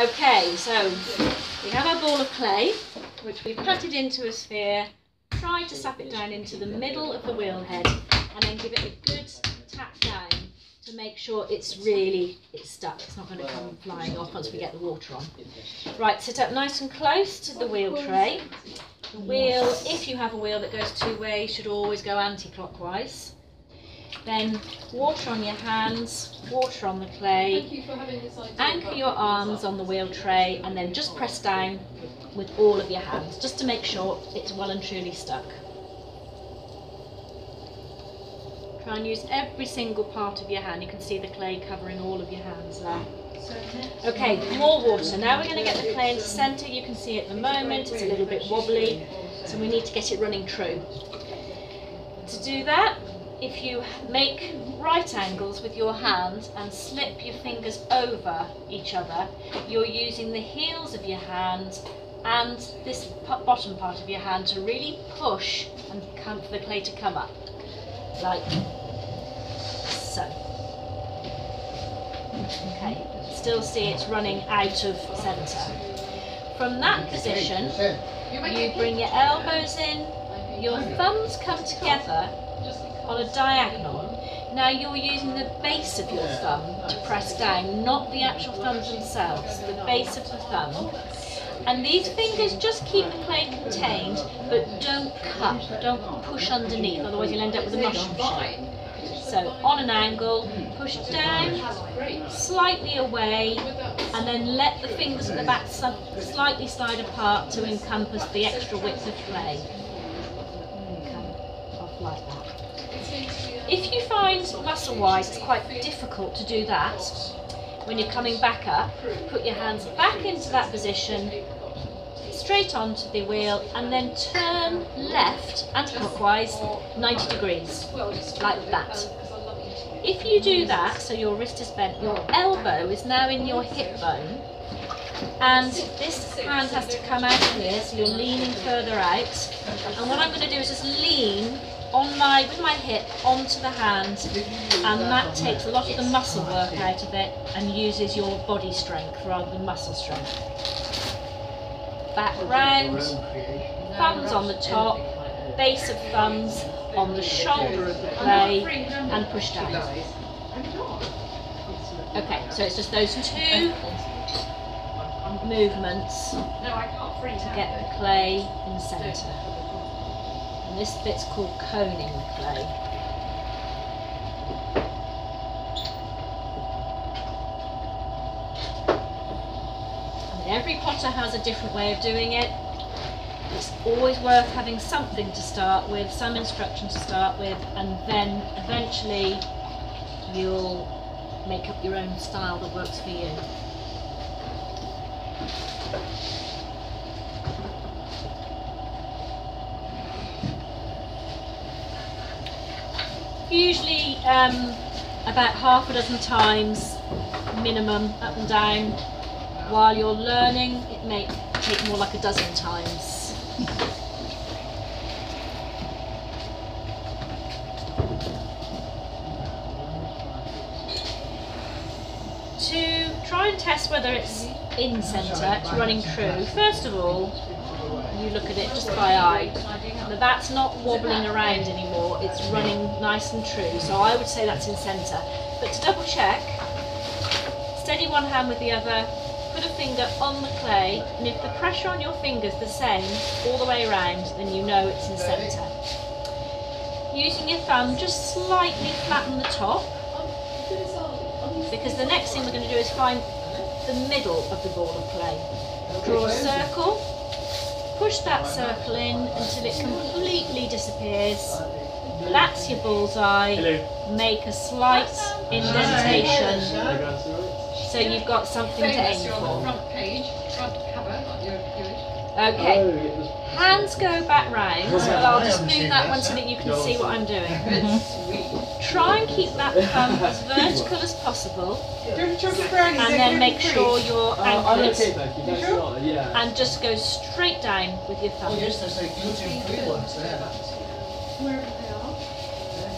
Okay, so we have our ball of clay, which we've cut it into a sphere, try to sap it down into the middle of the wheel head, and then give it a good tap down to make sure it's really it's stuck. It's not going to come flying off once we get the water on. Right, sit up nice and close to the wheel tray. The wheel, if you have a wheel that goes two ways, should always go anti-clockwise. Then water on your hands, water on the clay. Anchor your arms on the wheel tray and then just press down with all of your hands, just to make sure it's well and truly stuck. Try and use every single part of your hand. You can see the clay covering all of your hands there. Okay, more water. Now we're going to get the clay into centre. You can see at the moment it's a little bit wobbly, so we need to get it running true. To do that, if you make right angles with your hand and slip your fingers over each other, you're using the heels of your hand and this bottom part of your hand to really push and come for the clay to come up, like so. Okay, still see it's running out of centre. From that position, you bring your elbows in, your thumbs come together on a diagonal. Now you're using the base of your thumb to press down, not the actual thumbs themselves, the base of the thumb. And these fingers just keep the clay contained, but don't cut, don't push underneath, otherwise you'll end up with a mushroom shape. So on an angle, push down, slightly away, and then let the fingers at the back slightly slide apart to encompass the extra width of clay. Off like that. If you find muscle-wise it's quite difficult to do that, when you're coming back up, put your hands back into that position, straight onto the wheel, and then turn left anti-clockwise 90 degrees, like that. If you do that, so your wrist is bent, your elbow is now in your hip bone, and this hand has to come out here, so you're leaning further out. And what I'm going to do is just lean on my with my hip onto the hand, and that takes a lot of the muscle work out of it and uses your body strength rather than muscle strength. Back round, thumbs on the top, base of thumbs on the shoulder of the clay, and push down. Okay, so it's just those two movements to get the clay in centre. And this bit's called coning clay. Every potter has a different way of doing it. It's always worth having something to start with, some instruction to start with, and then eventually you'll make up your own style that works for you. Usually um, about half a dozen times minimum up and down. While you're learning it may take more like a dozen times. to try and test whether it's in centre, it's running true, first of all, you look at it just by eye. Now that's not wobbling around anymore, it's running nice and true, so I would say that's in centre. But to double check, steady one hand with the other, put a finger on the clay, and if the pressure on your finger's the same all the way around, then you know it's in centre. Using your thumb, just slightly flatten the top, because the next thing we're going to do is find the middle of the ball of clay. Draw a circle, push that circle in until it completely disappears. That's your bullseye. Make a slight indentation so you've got something to aim for. Okay, hands go back round, so I'll just move that one so that you can see what I'm doing. Try and keep that thumb as vertical as possible, and then make sure you're anchored, and just go straight down with your thumb.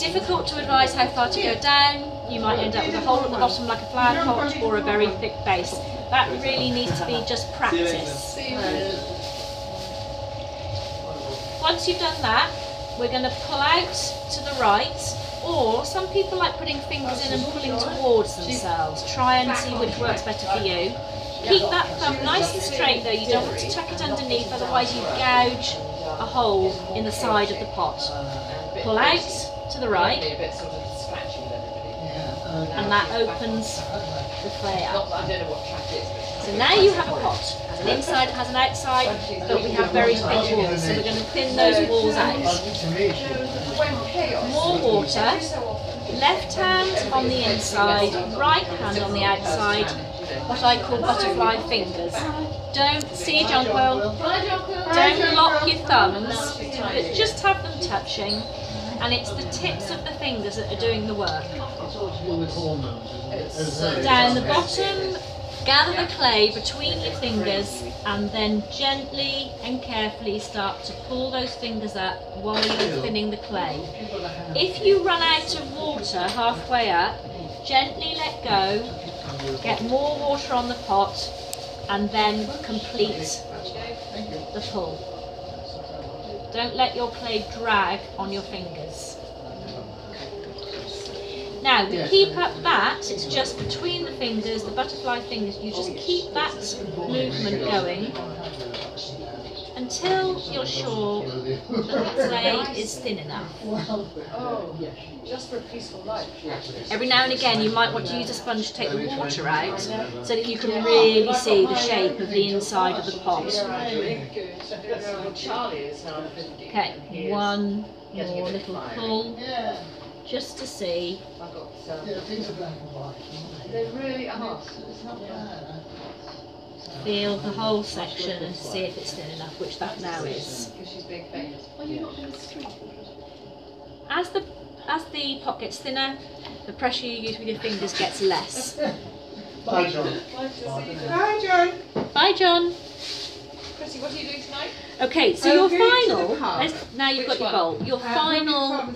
difficult to advise how far to go down. You might end up with a hole at the bottom like a flower pot or a very thick base. That really needs to be just practice. Once you've done that, we're going to pull out to the right or some people like putting fingers in and pulling towards themselves. Try and see which works better for you. Keep that thumb nice and straight though, you don't want to tuck it underneath, otherwise you gouge a hole in the side of the pot. Pull out to the right, and that opens the clay up. So now you have a pot. An inside, it has an outside, but we have very thick walls, so we're going to thin those walls out. More water, left hand on the inside, right hand on the outside, what I call butterfly fingers. Don't see Jonquil, don't lock your thumbs, but just have them touching, and it's the tips of the fingers that are doing the work. Down the bottom, gather the clay between your fingers and then gently and carefully start to pull those fingers up while you're thinning the clay. If you run out of water halfway up, gently let go, get more water on the pot and then complete the pull. Don't let your clay drag on your fingers. Now, we keep up that, it's just between the fingers, the butterfly fingers, you just keep that movement going until you're sure that the clay is thin enough. Oh, just for a peaceful life. Every now and again you might want to use a sponge to take the water out so that you can really see the shape of the inside of the pot. Charlie is now Okay, one more little pull just to see. I've got some. Yeah, things are black and white. aren't They really are. they? It's not bad. feel the whole section and see if it's thin enough, which that now is. Because she's being famous. As the as the pot gets thinner, the pressure you use with your fingers gets less. Bye, John. Hi, John. Bye, John. What are you doing tonight? Okay, so Oh, your go to the final. Now you've got Which your bowl. Your Uh, final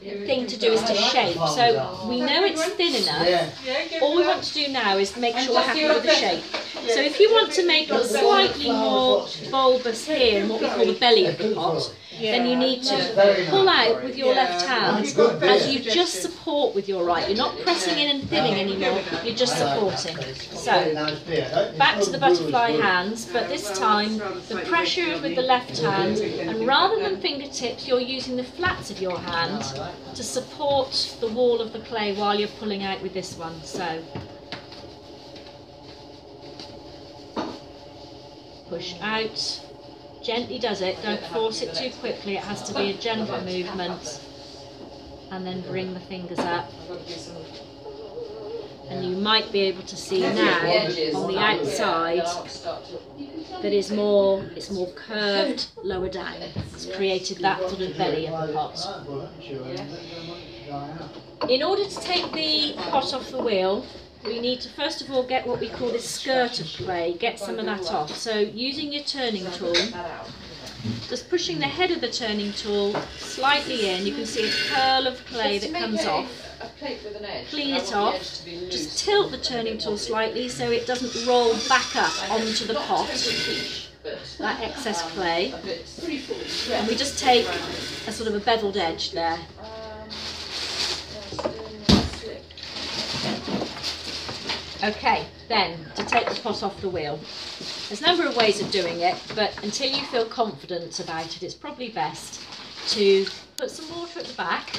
thing to do is to shape. So we know it's thin enough. Yeah. Yeah, All we want to do now is make And sure we're happy with the shape. So if you want to make it slightly more bulbous here in what we call the belly of the pot, then you need to pull out with your left hand. As you just support with your right. You're not pressing in and thinning anymore, you're just supporting. So, back to the butterfly hands, but this time the pressure is with the left hand, and rather than fingertips, you're using the flats of your hand to support the wall of the clay while you're pulling out with this one. So, push out, gently does it, don't force it too quickly, it has to be a gentle movement, and then bring the fingers up. I've got to do some. And you might be able to see now on the outside that is more it's more curved lower down. It's created that sort of belly of the pot. In order to take the pot off the wheel, we need to first of all get what we call this skirt of clay, get some of that off. So using your turning tool, just pushing the head of the turning tool slightly in, you can see a curl of clay that comes off. A plate with an edge. Clean it off. edge to be loose. Just tilt the turning tool slightly so it doesn't roll back up onto the pot, totally quiche, but that excess um, clay. pretty full. And we just take a sort of a beveled edge there. Um, yes, uh, slip. Okay, then to take the pot off the wheel. There's a number of ways of doing it, but until you feel confident about it, it's probably best to put some water at the back.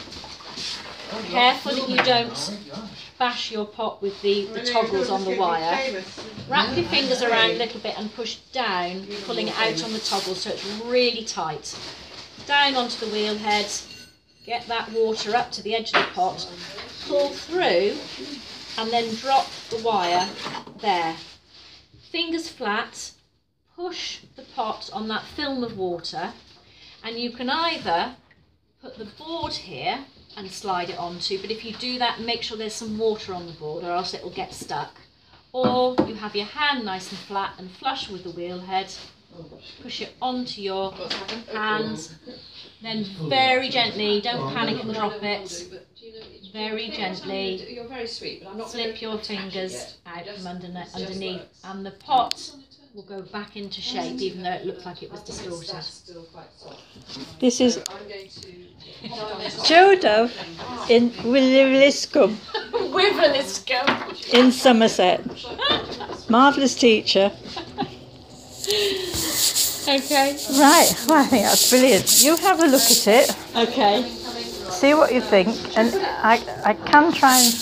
Oh, Careful that you oh, don't bash your pot with the, the toggles on the wire. Wrap your fingers around a little bit and push down, pulling it out on the toggle so it's really tight. Down onto the wheel head, get that water up to the edge of the pot, pull through, and then drop the wire there. Fingers flat, push the pot on that film of water, and you can either put the board here and slide it onto, but if you do that, make sure there's some water on the board or else it will get stuck. Or you have your hand nice and flat and flush with the wheel head push it onto your hands. Then very gently, don't panic and drop it. Very gently You're very sweet, but I'm not slip your fingers out Just- from underne- underneath, works. and the pot will go back into shape, even though it looked like it was I think it's- distorted. Still quite soft. This is So I'm going to. Jo Dove in Williscombe Wiveliscombe. in Somerset. Marvellous teacher. Okay. Right, well, I think that's brilliant. You have a look at it, Okay. See what you think, and I, I can try and